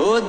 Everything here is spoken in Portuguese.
Oh,